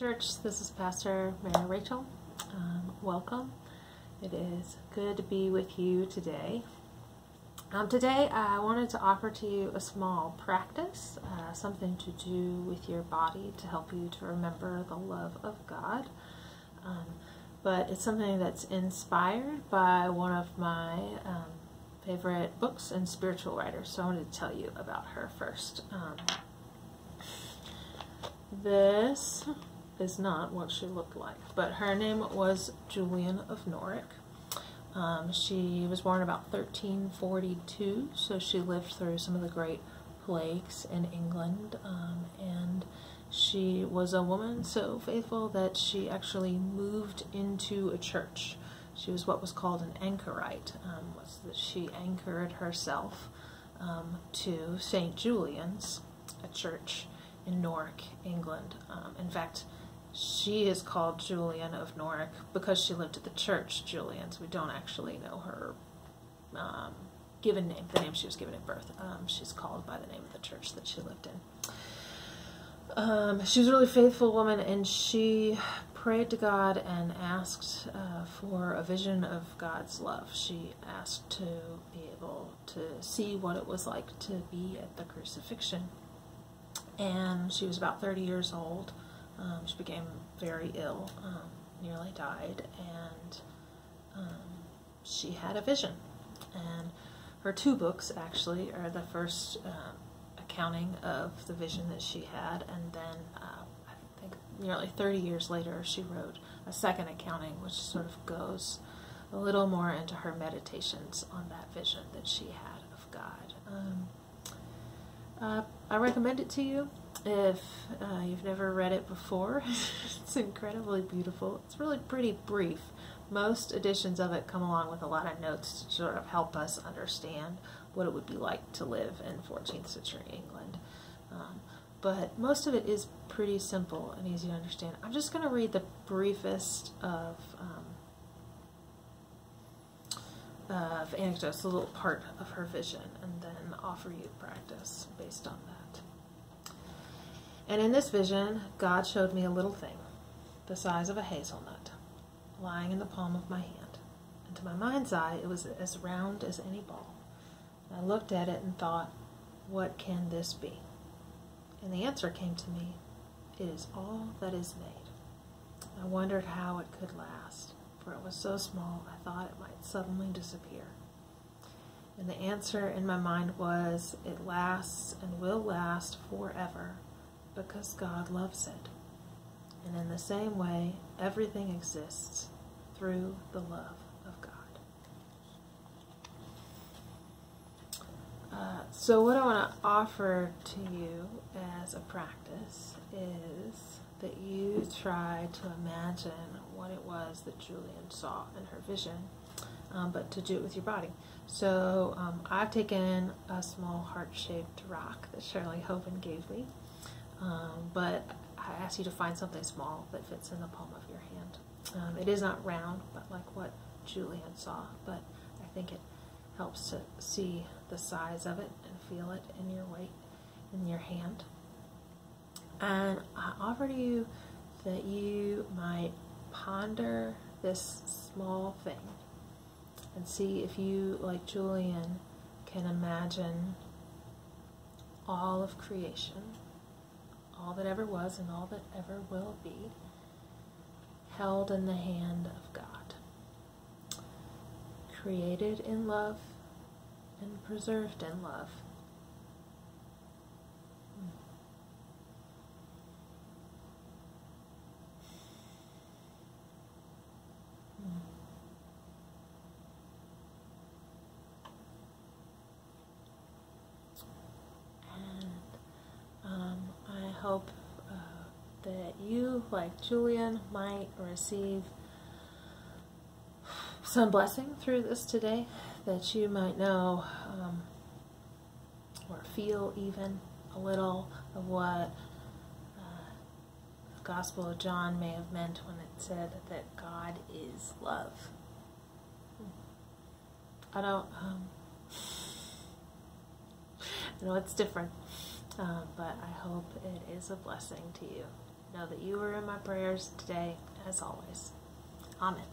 Church, this is Pastor Mary Rachel. Um, welcome. It is good to be with you today. Um, today, I wanted to offer to you a small practice, uh, something to do with your body to help you to remember the love of God. Um, but it's something that's inspired by one of my um, favorite books and spiritual writers. So I wanted to tell you about her first. Um, this is not what she looked like, but her name was Julian of Norwich. Um, she was born about 1342, so she lived through some of the great plagues in England, um, and she was a woman so faithful that she actually moved into a church. She was what was called an anchorite, um, was that she anchored herself um, to St. Julian's, a church in Norwich, England. Um, in fact, she is called Julian of Norwich because she lived at the church Julian's. We don't actually know her um, given name, the name she was given at birth. Um, she's called by the name of the church that she lived in. Um, she was a really faithful woman and she prayed to God and asked uh, for a vision of God's love. She asked to be able to see what it was like to be at the crucifixion. And she was about 30 years old um, she became very ill, um, nearly died, and um, she had a vision. And her two books actually are the first um, accounting of the vision that she had, and then uh, I think nearly 30 years later she wrote a second accounting, which sort of goes a little more into her meditations on that vision that she had of God. Um, uh, I recommend it to you if uh, you've never read it before. it's incredibly beautiful. It's really pretty brief. Most editions of it come along with a lot of notes to sort of help us understand what it would be like to live in 14th century England. Um, but most of it is pretty simple and easy to understand. I'm just going to read the briefest of um, of anecdotes, a little part of her vision, and then offer you practice based on that. And in this vision, God showed me a little thing, the size of a hazelnut, lying in the palm of my hand. And to my mind's eye, it was as round as any ball. And I looked at it and thought, what can this be? And the answer came to me, it is all that is made. I wondered how it could last, for it was so small I thought it might suddenly disappear. And the answer in my mind was, it lasts and will last forever because God loves it. And in the same way, everything exists through the love of God. Uh, so, what I want to offer to you as a practice is that you try to imagine what it was that Julian saw in her vision, um, but to do it with your body. So, um, I've taken a small heart shaped rock that Shirley Hoven gave me. Um, but I ask you to find something small that fits in the palm of your hand. Um, it is not round, but like what Julian saw, but I think it helps to see the size of it and feel it in your weight, in your hand. And I offer to you that you might ponder this small thing and see if you, like Julian, can imagine all of creation that ever was and all that ever will be, held in the hand of God, created in love and preserved in love. I hope uh, that you, like Julian, might receive some blessing through this today, that you might know um, or feel even a little of what uh, the Gospel of John may have meant when it said that God is love. I don't, um, I know it's different. Uh, but I hope it is a blessing to you. Know that you are in my prayers today, as always. Amen.